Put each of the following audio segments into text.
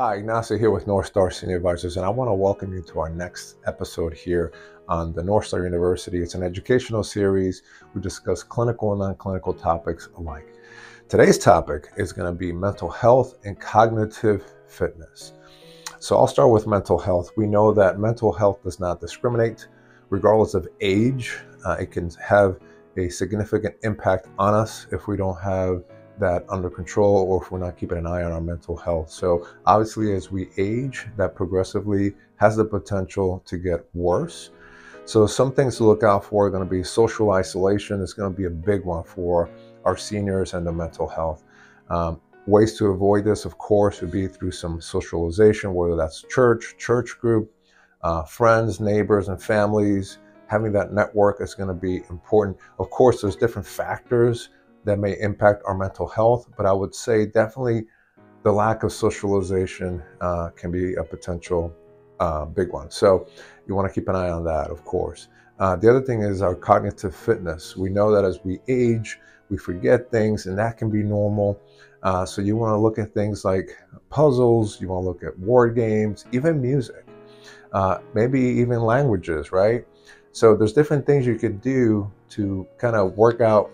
Hi, Ignacio here with North Star Senior Advisors, and I want to welcome you to our next episode here on the North Star University. It's an educational series. We discuss clinical and non clinical topics alike. Today's topic is going to be mental health and cognitive fitness. So I'll start with mental health. We know that mental health does not discriminate, regardless of age. Uh, it can have a significant impact on us if we don't have that under control or if we're not keeping an eye on our mental health. So, obviously, as we age, that progressively has the potential to get worse. So, some things to look out for are going to be social isolation, is going to be a big one for our seniors and the mental health. Um, ways to avoid this, of course, would be through some socialization, whether that's church, church group, uh, friends, neighbors, and families. Having that network is going to be important. Of course, there's different factors that may impact our mental health. But I would say definitely the lack of socialization uh, can be a potential uh, big one. So you want to keep an eye on that, of course. Uh, the other thing is our cognitive fitness. We know that as we age, we forget things, and that can be normal. Uh, so you want to look at things like puzzles, you want to look at word games, even music, uh, maybe even languages, right? So there's different things you could do to kind of work out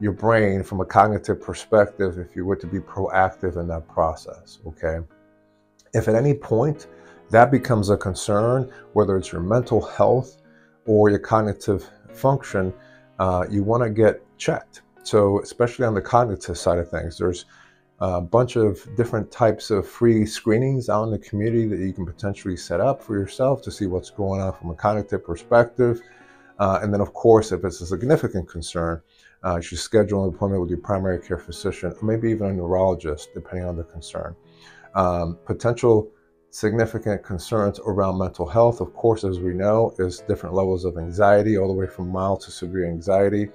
your brain from a cognitive perspective if you were to be proactive in that process, okay? If at any point that becomes a concern, whether it's your mental health or your cognitive function, uh, you want to get checked. So, especially on the cognitive side of things, there's a bunch of different types of free screenings out in the community that you can potentially set up for yourself to see what's going on from a cognitive perspective. Uh, and then, of course, if it's a significant concern, uh, you should schedule an appointment with your primary care physician, or maybe even a neurologist, depending on the concern. Um, potential significant concerns around mental health, of course, as we know, is different levels of anxiety, all the way from mild to severe anxiety.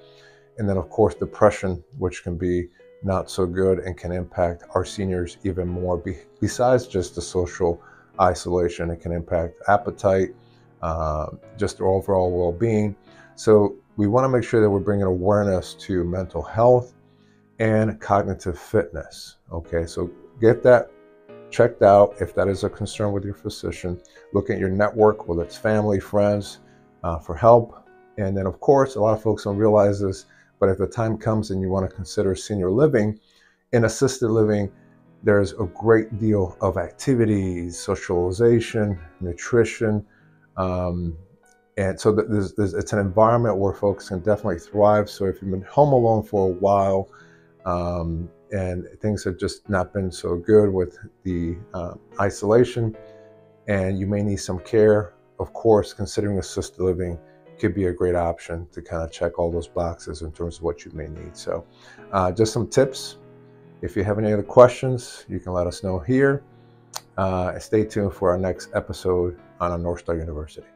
And then, of course, depression, which can be not so good and can impact our seniors even more. Be- besides just the social isolation, it can impact appetite, uh, just their overall well being. So, we want to make sure that we're bringing awareness to mental health and cognitive fitness. Okay, so get that checked out if that is a concern with your physician. Look at your network, whether it's family, friends, uh, for help. And then, of course, a lot of folks don't realize this, but if the time comes and you want to consider senior living, in assisted living, there's a great deal of activities, socialization, nutrition, um, and so there's, there's, it's an environment where folks can definitely thrive. So if you've been home alone for a while um, and things have just not been so good with the uh, isolation, and you may need some care, of course, considering assisted living could be a great option to kind of check all those boxes in terms of what you may need. So, uh, just some tips. If you have any other questions, you can let us know here. Uh, stay tuned for our next episode on North Star University.